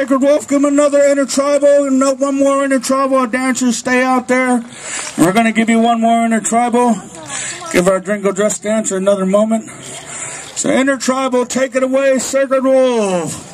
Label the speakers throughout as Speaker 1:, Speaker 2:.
Speaker 1: Sacred Wolf, give him another intertribal, and one more intertribal. Our dancers stay out there. We're going to give you one more intertribal. Give our Jingle Dress dancer another moment. So intertribal, take it away, Sacred Wolf.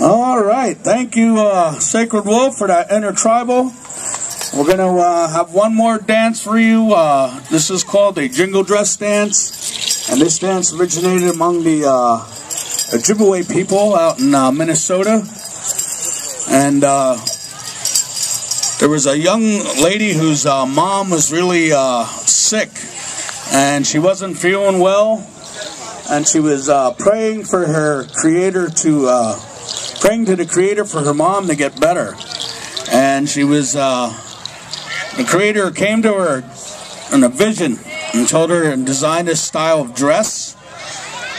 Speaker 1: All right. Thank you, uh, Sacred Wolf, for that intertribal. We're going to uh, have one more dance for you. Uh, this is called a Jingle Dress Dance. And this dance originated among the uh, Ojibwe people out in uh, Minnesota. And uh, there was a young lady whose uh, mom was really sick. And she wasn't feeling well. And she was praying for her creator to praying to the creator for her mom to get better. And she was, uh, the creator came to her in a vision and told her to design this style of dress.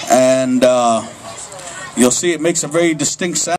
Speaker 1: And uh, you'll see it makes a very distinct sound.